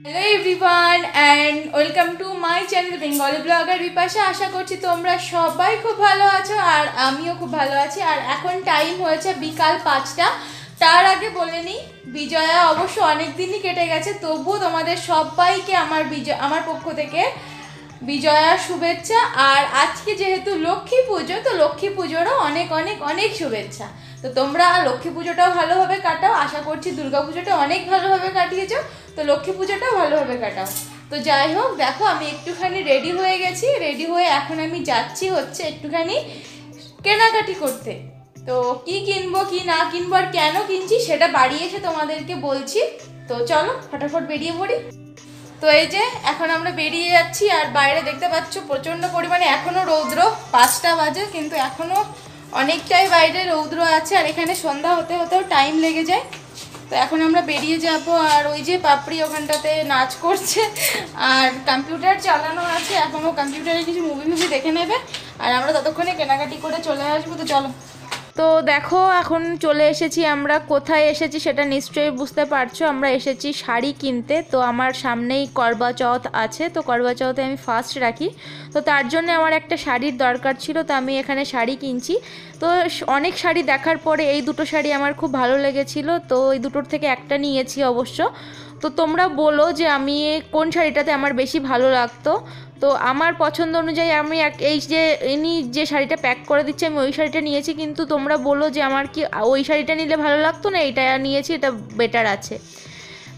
Hello everyone and welcome to my channel Bengali blogger Bipasha আশা করছি তোমরা সবাই খুব ভালো আছো আর আমিও খুব ভালো আছি। আর এখন টাইম হয়েছে বিকাল পাঁচটা। তার আগে বলে নিই, বিজয়া অবশ্য অনেক দিনই কেটে গেছে, তবুও তোমাদের সবাইকে আমার বিজয়, আমার পক্ষ থেকে বিজয়ার শুভেচ্ছা। আর আজকে যেহেতু লক্ষ্মী পুজো, তো লক্ষ্মী পুজোরও অনেক অনেক অনেক শুভেচ্ছা। তো তোমরা লক্ষ্মী পুজোটাও ভালোভাবে কাটাও। আশা করছি দুর্গা পুজোটা অনেক ভালোভাবে কাটিয়েছো। তো লক্ষ্মী পুজোটাও ভালোভাবে কাটাও। তো যাই হোক, দেখো আমি একটুখানি রেডি হয়ে গেছি। রেডি হয়ে এখন আমি যাচ্ছি হচ্ছে একটুখানি কেনাকাটি করতে। তো কি কিনবো, কি না কিনবো, আর কেন কিনছি সেটা বাড়ি এসে তোমাদেরকে বলছি। তো চলো, ফটাফট বেরিয়ে পড়ি। তো এই যে, এখন আমরা বেরিয়ে যাচ্ছি, আর বাইরে দেখতে পাচ্ছ প্রচণ্ড পরিমাণে এখনও রৌদ্র। পাঁচটা বাজে, কিন্তু এখনও অনেকটাই বাইরে রৌদ্র আছে, আর এখানে সন্ধ্যা হতে হতেও টাইম লেগে যায়। তো এখন আমরা বেরিয়ে যাব, আর ওই যে পাপড়ি ওখানটাতে নাচ করছে, আর কম্পিউটার চালানো আছে এখনও কম্পিউটারে কিছু মুভি মুভি দেখে নেবে, আর আমরা ততক্ষণে কেনাকাটি করে চলে আসব, তো চলো। তো দেখো, এখন চলে এসেছি আমরা। কোথায় এসেছি সেটা নিশ্চয়ই বুঝতে পারছ। আমরা এসেছি শাড়ি কিনতে। তো আমার সামনেই করবা চৌথ আছে। তো করবা চৌথে আমি ফার্স্ট রাখি। তো তার জন্য আমার একটা শাড়ির দরকার ছিল। তো আমি এখানে শাড়ি কিনছি। তো অনেক শাড়ি দেখার পরে এই দুটো শাড়ি আমার খুব ভালো লেগেছিল। তো এই দুটোর থেকে একটা নিয়েছি অবশ্য। তো তোমরা বলো যে আমি কোন শাড়িটাতে আমার বেশি ভালো লাগতো। তো আমার পছন্দ অনুযায়ী আমি এক, এই যে, ইনি যে শাড়িটা প্যাক করে দিচ্ছে, আমি ওই শাড়িটা নিয়েছি, কিন্তু তোমরা বলো যে আমার কি, ওই শাড়িটা নিলে ভালো লাগতো না এটা নিয়েছি, এটা বেটার আছে।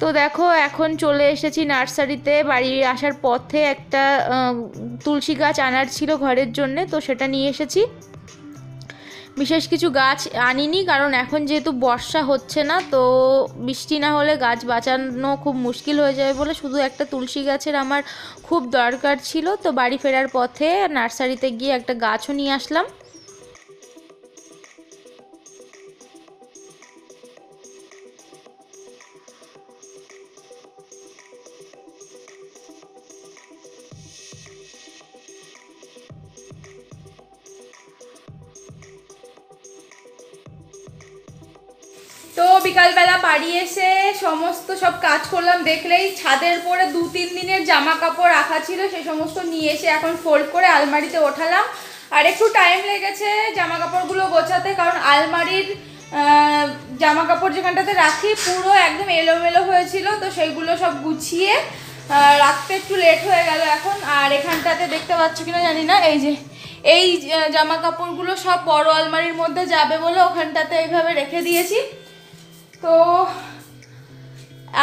তো দেখো, এখন চলে এসেছি নার্সারিতে, বাড়ি আসার পথে একটা তুলসী গাছ আনার ছিল ঘরের জন্যে, তো সেটা নিয়ে এসেছি। বিশেষ কিছু গাছ আনিনি, কারণ এখন যেহেতু বর্ষা হচ্ছে না, তো বৃষ্টি না হলে গাছ বাঁচানো খুব মুশকিল হয়ে যাবে বলে শুধু একটা তুলসী গাছের আমার খুব দরকার ছিল। তো বাড়ি ফেরার পথে নার্সারিতে গিয়ে একটা গাছও নিয়ে আসলাম। বিকালবেলা বাড়ি এসে সমস্ত সব কাজ করলাম, দেখলেই ছাদের পরে দু, তিন দিনের জামা কাপড় রাখা ছিল সেই সমস্ত নিয়ে এসে এখন ফোল্ড করে আলমারিতে ওঠালাম। আর একটু টাইম লেগেছে জামা কাপড়গুলো গোছাতে, কারণ আলমারির জামা কাপড় যেখানটাতে রাখি, পুরো একদম এলোমেলো হয়েছিল, তো সেইগুলো সব গুছিয়ে রাখতে একটু লেট হয়ে গেল এখন। আর এখানটাতে দেখতে পাচ্ছ কিনা জানি না, এই যে, এই জামা কাপড়গুলো সব বড় আলমারির মধ্যে যাবে বলে ওখানটাতে এইভাবে রেখে দিয়েছি। তো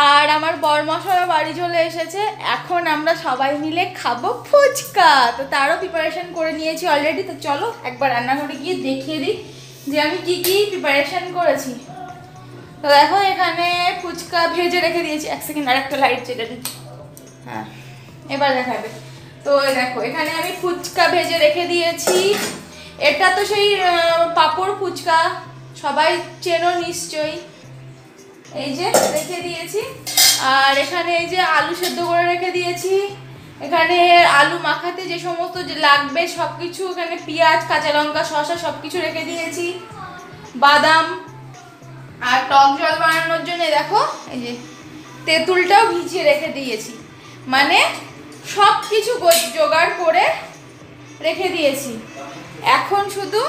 আর আমার বরমশারা বাড়ি চলে এসেছে। এখন আমরা সবাই মিলে খাব ফুচকা। তো তারও প্রিপারেশন করে নিয়েছি অলরেডি তো চলো একবার রান্নাঘরে গিয়ে দেখিয়ে দিই যে আমি কি কি প্রিপারেশন করেছি। তো দেখো এখানে ফুচকা ভেজে রেখে দিয়েছি। এক সেকেন্ড আর একটা লাইট চেটে দিই। হ্যাঁ। এবার দেখাবে। তো দেখো এখানে আমি ফুচকা ভেজে রেখে দিয়েছি। এটা তো সেই পাঁপড় ফুচকা। সবাই চেনো নিশ্চয়ই। এই যে রেখে দিয়েছি। আর এখানে এই যে আলু সেদ্ধ করে রেখে দিয়েছি। এখানে আলু মাখাতে যে সমস্ত যে লাগবে সব কিছু এখানে পেঁয়াজ, কাঁচা লঙ্কা, শসা সব কিছু রেখে দিয়েছি। বাদাম আর টক জল বানানোর জন্য দেখো, এই যে তেঁতুলটাও ভিজিয়ে রেখে দিয়েছি। মানে সব কিছু জোগাড় করে রেখে দিয়েছি। এখন শুধু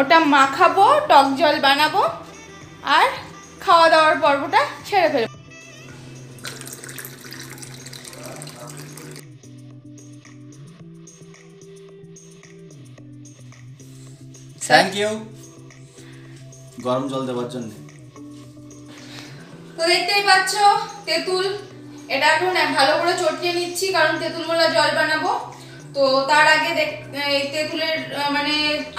ওটা মাখাবো, টক জল বানাবো। আর খাওয়া দাওয়ার পর্বটা ছেড়ে ফেলব। থ্যাংক ইউ গরম জল দেওয়ার জন্য। তো দেখতেই পাচ্ছ তেঁতুল। এটা এখন ভালো করে চটকে নিচ্ছি কারণ তেঁতুলগুলো জল বানাবো। তো তার আগে তেঁতুলের মানে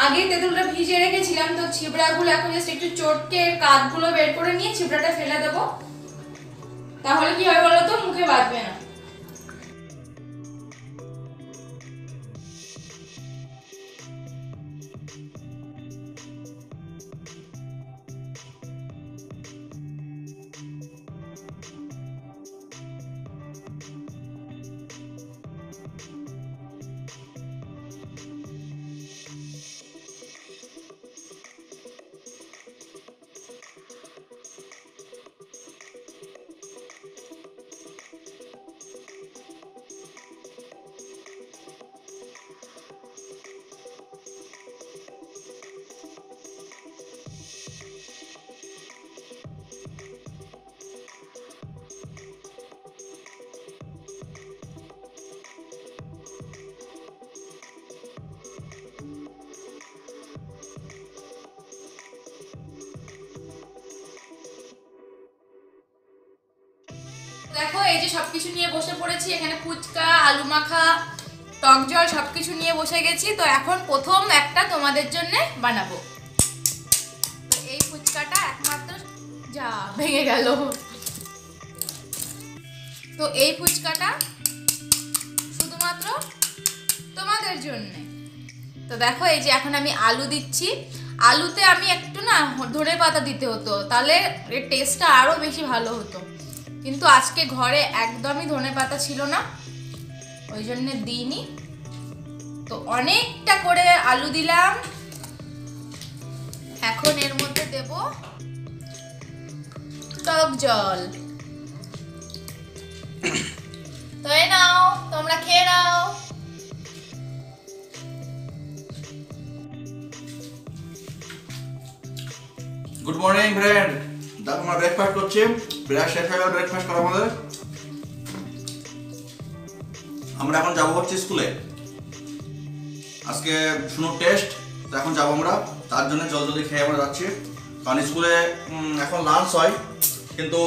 আগে তেঁতুলটা ভিজে রেখেছিলাম, তো ছিবড়াগুলো এখন জাস্ট একটু চটকে কাঁধগুলো বের করে নিয়ে ছিবড়াটা ফেলে দেবো। তাহলে কি হয় বলো তো মুখে বাঁধবে না। দেখো, এই যে সবকিছু নিয়ে বসে পড়েছি, এখানে ফুচকা, আলু মাখা, টক জল, সবকিছু নিয়ে বসে গেছি। তো এখন প্রথম একটা তোমাদের জন্য বানাবো। এই ফুচকাটা একমাত্র যা ভেঙে গেল। তো এই ফুচকাটা শুধুমাত্র তোমাদের জন্য। তো দেখো, এই যে এখন আমি আলু দিচ্ছি। আলুতে আমি একটু না ধনে পাতা দিতে হতো, তাহলে এর টেস্টটা আরও বেশি ভালো হতো। কিন্তু আজকে ঘরে একদমই ধনে পাতা ছিল না, ওই জন্য দিইনি। তো অনেকটা করে আলু দিলাম। এখন এর মধ্যে দেব টক জল। তো এই নাও, তোমরা খেয়ে নাও। গুড মর্নিং ফ্রেন্ড দেখো আমরা ব্রেকফাস্ট করছি। ব্রেক শেষ হয়ে গেল ব্রেকফাস্ট করা আমাদের। আমরা এখন যাব হচ্ছে স্কুলে আজকে শুনো টেস্ট এখন যাব আমরা। তার জন্য জল জলদি খেয়ে আমরা যাচ্ছি। কারণ স্কুলে এখন লাঞ্চ হয় কিন্তু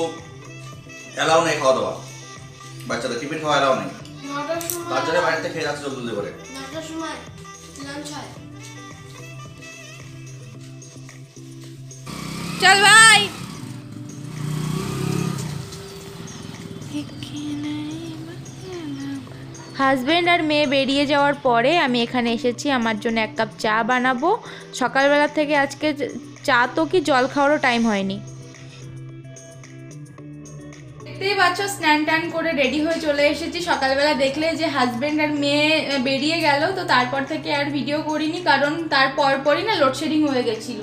অ্যালাউ নেই খাওয়া দাওয়া। বাচ্চাদের টিফিন খাওয়া অ্যালাউ নেই। তার জন্য বাড়িতে খেয়ে যাচ্ছে জলদি জলদি করে। নটার সময় লাঞ্চ হয়। চল ভাই। হাজব্যান্ড আর মেয়ে বেরিয়ে যাওয়ার পরে আমি এখানে এসেছি, আমার জন্য এক কাপ চা বানাবো। সকালবেলা থেকে আজকে চা তো কি জল খাওয়ারও টাইম হয়নি। দেখতেই পাচ্ছ, স্নান টান করে রেডি হয়ে চলে এসেছি। সকালবেলা দেখলে যে হাজব্যান্ড আর মেয়ে বেরিয়ে গেল, তো তারপর থেকে আর ভিডিও করিনি, কারণ তারপর পরই না লোডশেডিং হয়ে গেছিল।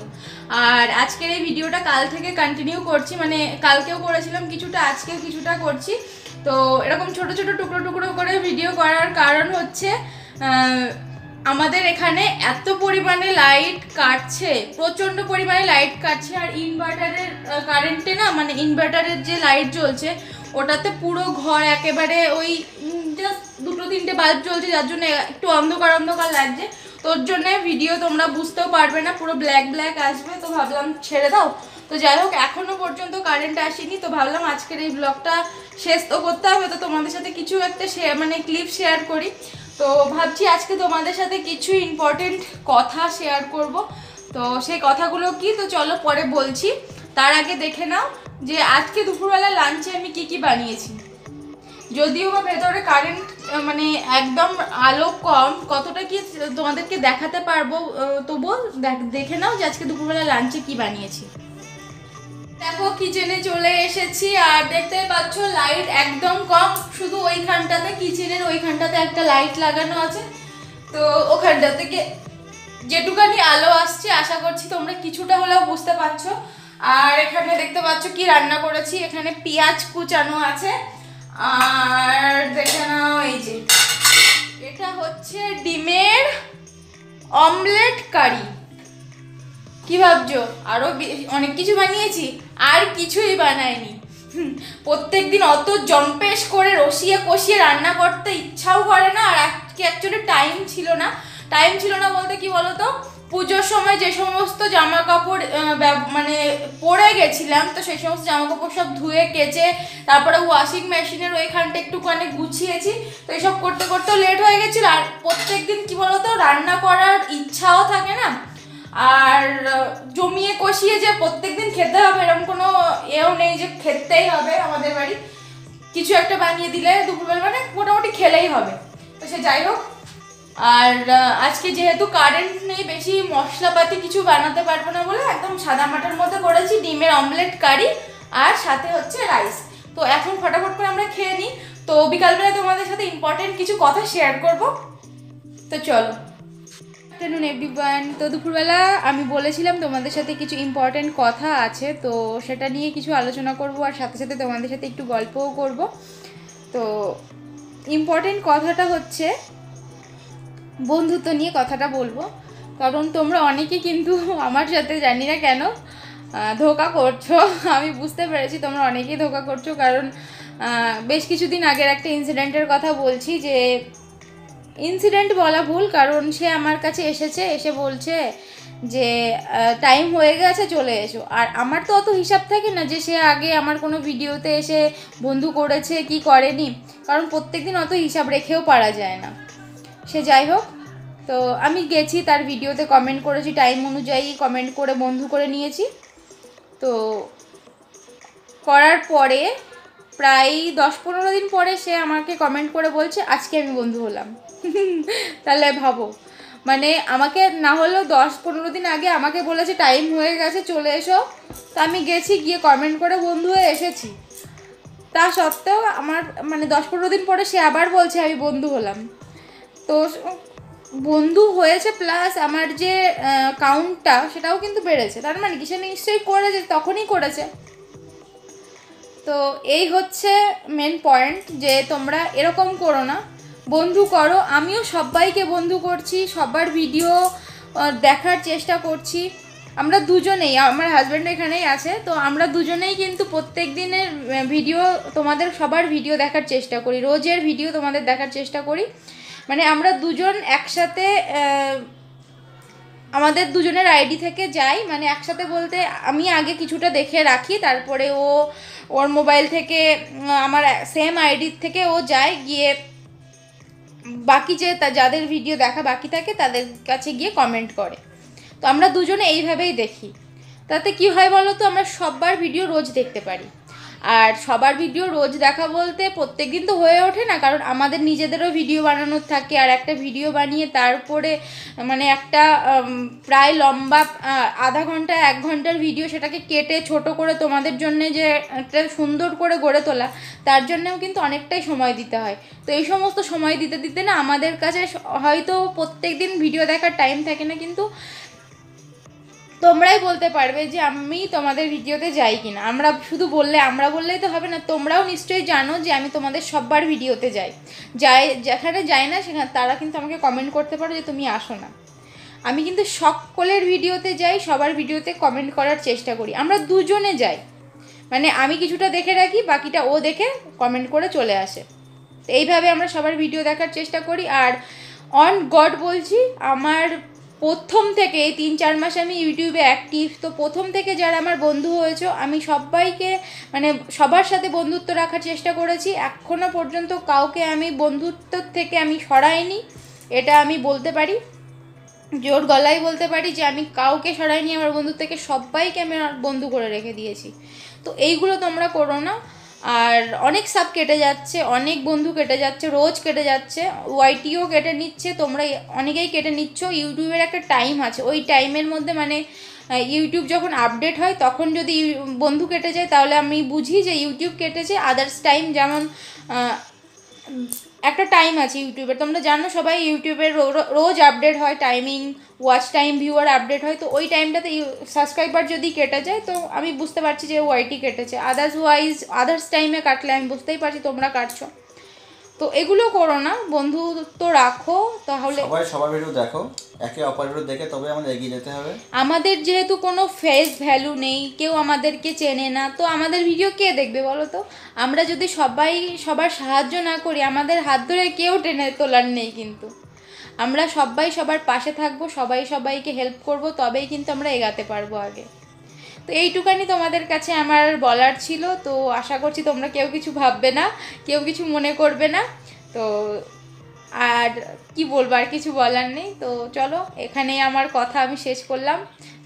আর আজকের এই ভিডিওটা কাল থেকে কন্টিনিউ করছি মানে কালকেও করেছিলাম, কিছুটা আজকেও কিছুটা করছি। তো এরকম ছোট ছোট টুকরো টুকরো করে ভিডিও করার কারণ হচ্ছে আমাদের এখানে এত পরিমাণে লাইট কাটছে, প্রচণ্ড পরিমাণে লাইট কাটছে, আর ইনভার্টারের কারেন্টে না মানে ইনভার্টারের যে লাইট জ্বলছে, ওটাতে পুরো ঘর একেবারে ওই জাস্ট দুটো তিনটে বাল্ব জ্বলছে, যার জন্য একটু অন্ধকার অন্ধকার লাগছে। তোর জন্য ভিডিও তোমরা বুঝতেও পারবে না, পুরো ব্ল্যাক ব্ল্যাক আসবে, তো ভাবলাম ছেড়ে দাও। তো যাই হোক, এখনও পর্যন্ত কারেন্ট আসেনি, তো ভাবলাম আজকের এই ব্লগটা শেষ তো করতে হবে, তো তোমাদের সাথে কিছু একটা শেয়ার মানে ক্লিপ শেয়ার করি। তো ভাবছি আজকে তোমাদের সাথে কিছু ইম্পর্টেন্ট কথা শেয়ার করব। তো সেই কথাগুলো কি? তো চলো পরে বলছি। তার আগে দেখে নাও যে আজকে দুপুরবেলা লাঞ্চে আমি কি কি বানিয়েছি। যদিও বা ভেতরে কারেন্ট মানে একদম আলো কম, কতটা কি তোমাদেরকে দেখাতে পারব তবুও দেখ- নাও যে আজকে দুপুরবেলা লাঞ্চে কি বানিয়েছি। দেখো কিচেনে চলে এসেছি আর দেখতে পাচ্ছ লাইট একদম কম। শুধু ওইখানটাতে কিচেনের ওইখানটাতে একটা লাইট লাগানো আছে। তো ওখানটা থেকে যেটুকানি আলো আসছে, আশা করছি তোমরা কিছুটা হলেও বুঝতে পারছ। আর এখানে দেখতে পাচ্ছ কি রান্না করেছি। এখানে পেঁয়াজ কুচানো আছে। আর দেখে নাও এই যে, এটা হচ্ছে ডিমের অমলেট কারি কি ভাবছ? আরও অনেক কিছু বানিয়েছি, আর কিছুই বানাইনি। প্রত্যেক দিন অত জম্পেশ করে রসিয়ে কষিয়ে রান্না করতে ইচ্ছাও করে না, আর আজকে অ্যাকচুয়ালি টাইম ছিল না। টাইম ছিল না বলতে কি বলতো? পুজোর সময় যে সমস্ত জামা কাপড় মানে পরে গেছিলাম, তো সেই সমস্ত জামা কাপড় সব ধুয়ে, কেচে, তারপরে ওয়াশিং মেশিনের ওইখানটা একটুখানি গুছিয়েছি, তো এইসব করতে করতে লেট হয়ে গেছিল। আর প্রত্যেক দিন কি বলতো? রান্না করার ইচ্ছাও থাকে না। আর জমিয়ে কষিয়ে যে প্রত্যেকদিন খেতে হবে, এরকম কোনো এও নেই যে খেতেই হবে আমাদের বাড়ি। কিছু একটা বানিয়ে দিলে দুপুরবেলা মানে মোটামুটি খেলেই হবে। তো সে যাই হোক, আর আজকে যেহেতু কারেন্ট নেই, বেশি মশলাপাতি কিছু বানাতে পারব না বলে একদম সাদা মাটার মধ্যে করেছি, ডিমের অমলেট কারি আর সাথে হচ্ছে রাইস তো এখন ফটাফট করে আমরা খেয়ে নিই। তো বিকালবেলা তোমাদের সাথে ইম্পর্টেন্ট কিছু কথা শেয়ার করব। তো চলো। আফটারনুন এভরিওয়ান তো দুপুরবেলা আমি বলেছিলাম তোমাদের সাথে কিছু ইম্পর্টেন্ট কথা আছে, তো সেটা নিয়ে কিছু আলোচনা করব আর সাথে সাথে তোমাদের সাথে একটু গল্পও করব। তো ইম্পর্টেন্ট কথাটা হচ্ছে বন্ধুত্ব নিয়ে কথাটা বলব। কারণ তোমরা অনেকে কিন্তু আমার সাথে জানি না কেন ধোকা করছ। আমি বুঝতে পেরেছি তোমরা অনেকেই ধোকা করছ, কারণ বেশ কিছুদিন আগের একটা ইনসিডেন্টের কথা বলছি যে ইনসিডেন্ট বলা ভুল, কারণ সে আমার কাছে এসেছে, এসে বলছে যে টাইম হয়ে গেছে, চলে এসো। আর আমার তো অত হিসাব থাকে না যে সে আগে আমার কোনো ভিডিওতে এসে বন্ধু করেছে, কি করেনি। কারণ প্রত্যেকদিন অত হিসাব রেখেও পারা যায় না। সে যাই হোক, তো আমি গেছি, তার ভিডিওতে কমেন্ট করেছি টাইম অনুযায়ী কমেন্ট করে বন্ধু করে নিয়েছি। তো করার পরে প্রায় দশ পনেরো দিন পরে সে আমাকে কমেন্ট করে বলছে, আজকে আমি বন্ধু হলাম। তাহলে ভাবো। মানে আমাকে না হলেও দশ পনেরো দিন আগে আমাকে বলেছে টাইম হয়ে গেছে, চলে এসো। তা আমি গেছি, গিয়ে কমেন্ট করে বন্ধু হয়ে এসেছি। তা সত্ত্বেও আমার মানে দশ পনেরো দিন পরে সে আবার বলছে, আমি বন্ধু হলাম। তো বন্ধু হয়েছে প্লাস আমার যে কাউন্টটা সেটাও কিন্তু বেড়েছে। তার মানে কি? সে নিশ্চয়ই করেছে, তখনই করেছে। তো এই হচ্ছে মেন পয়েন্ট যে তোমরা এরকম করো না। বন্ধু করো, আমিও সবাইকে বন্ধু করছি সবার ভিডিও দেখার চেষ্টা করছি। আমরা দুজনেই, আমার হাজব্যান্ড এখানেই আছে, তো আমরা দুজনেই কিন্তু প্রত্যেক দিনের ভিডিও তোমাদের সবার ভিডিও দেখার চেষ্টা করি, রোজের ভিডিও তোমাদের দেখার চেষ্টা করি। মানে আমরা দুজন একসাথে আমাদের দুজনের আইডি থেকে যাই মানে একসাথে বলতে আমি আগে কিছুটা দেখে রাখি, তারপরে ও ওর মোবাইল থেকে আমার সেম আইডি থেকে ও যায়, গিয়ে বাকি যে যাদের ভিডিও দেখা বাকি থাকে, তাদের কাছে গিয়ে কমেন্ট করে। তো আমরা দুজনে এইভাবেই দেখি। তাতে কি হয় বলো তো আমরা সববার ভিডিও রোজ দেখতে পারি। আর সবার ভিডিও রোজ দেখা বলতে প্রত্যেক দিন তো হয়ে ওঠে না, কারণ আমাদের নিজেদেরও ভিডিও বানানোর থাকে। আর একটা ভিডিও বানিয়ে তারপরে মানে একটা প্রায় লম্বা আধা ঘণ্টা, এক ঘণ্টার ভিডিও সেটাকে কেটে ছোট করে তোমাদের জন্য যে একটা সুন্দর করে গড়ে তোলা, তার জন্যেও কিন্তু অনেকটাই সময় দিতে হয়। তো এই সমস্ত সময় দিতে দিতে না আমাদের কাছে হয়তো প্রত্যেক দিন ভিডিও দেখার টাইম থাকে না, কিন্তু তোমরাই বলতে পারবে যে আমি তোমাদের ভিডিওতে যাই কিনা। আমরা শুধু বললে, আমরা বললেই তো হবে না, তোমরাও নিশ্চয়ই জানো যে আমি তোমাদের সববার ভিডিওতে যাই। যাই, যেখানে যাই না সেখানে তারা কিন্তু আমাকে কমেন্ট করতে পারো যে তুমি আসো না। আমি কিন্তু সকলের ভিডিওতে যাই, সবার ভিডিওতে কমেন্ট করার চেষ্টা করি। আমরা দুজনে যাই। মানে আমি কিছুটা দেখে রাখি, বাকিটা ও দেখে কমেন্ট করে চলে আসে। এইভাবে আমরা সবার ভিডিও দেখার চেষ্টা করি। আর অন গড বলছি, আমার প্রথম থেকে এই তিন, চার মাস আমি ইউটিউবে অ্যাক্টিভ তো প্রথম থেকে যারা আমার বন্ধু হয়েছে, আমি সবাইকে মানে সবার সাথে বন্ধুত্ব রাখার চেষ্টা করেছি। এখনও পর্যন্ত কাউকে আমি বন্ধুত্ব থেকে আমি সরাইনি, এটা আমি বলতে পারি। জোর গলায় বলতে পারি যে আমি কাউকে সরাইনি, আমার বন্ধু থেকে সবাইকে আমি বন্ধু করে রেখে দিয়েছি। তো এইগুলো তোমরা করো না। আর অনেক সাব কেটে যাচ্ছে, অনেক বন্ধু কেটে যাচ্ছে, রোজ কেটে যাচ্ছে ওয়াইটিও কেটে নিচ্ছে, তোমরা অনেকেই কেটে নিচ্ছ, ইউটিউবের একটা টাইম আছে, ওই টাইমের মধ্যে মানে ইউটিউব যখন আপডেট হয়, তখন যদি বন্ধু কেটে যায়, তাহলে আমি বুঝি যে ইউটিউব কেটেছে, আদার্স টাইম যেমন একটা টাইম আছে ইউটিউবে তোমরা জানো সবাই ইউটিউবের রোজ আপডেট হয় timing watch time viewer update হয়। তো ওই টাইমটাতে সাবস্ক্রাইবার যদি কেটে যায়, তো আমি বুঝতে পারছি যে ওয়াইটি কেটেছে। আদার্স ওয়াইজ আদার্স টাইমে কাটলে আমি বুঝতেই পারছি তোমরা কাটছো। তো এগুলো করো না বন্ধুত্ব রাখো তাহলে সবাই সবার ভিডিও দেখো একে অপরের ভিডিও দেখে তবে আমাদের এগিয়ে যেতে হবে। আমাদের যেহেতু কোনো ফেস ভ্যালু নেই কেউ আমাদেরকে চেনে না তো আমাদের ভিডিও কে দেখবে বলো তো? আমরা যদি সবাই সবার সাহায্য না করি আমাদের হাত ধরে কেউ টেনে তোলার নেই কিন্তু। আমরা সবাই সবার পাশে থাকব সবাই সবাইকে হেল্প করব তবেই কিন্তু আমরা এগাতে পারব আগে। তো এইটুকানি তোমাদের কাছে আমার বলার ছিল, তো আশা করছি তোমরা কেউ কিছু ভাববে না, কেউ কিছু মনে করবে না। তো আর কি বলব, আর কিছু বলার নেই। তো চলো এখানে আমার কথা আমি শেষ করলাম।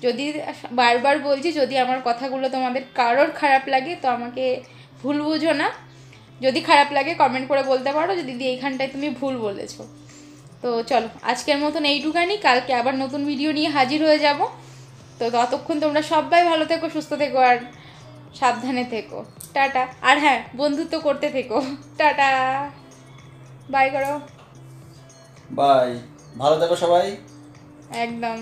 যদি বারবার বলছি, যদি আমার কথাগুলো তোমাদের কারোর খারাপ লাগে, তো আমাকে ভুল বুঝো না। যদি খারাপ লাগে কমেন্ট করে বলতে পারো। যে দিদি এইখানটায় তুমি ভুল বলেছ। তো চলো, আজকের মতন এইটুকানি। কালকে আবার নতুন ভিডিও নিয়ে হাজির হয়ে যাব। তো ততক্ষণ তোমরা সবাই ভালো থেকো সুস্থ থেকো আর সাবধানে থেকো। টাটা। আর হ্যাঁ বন্ধুত্ব করতে থেকো। টাটা। বাই করো। বাই ভালো থেকো সবাই। একদম।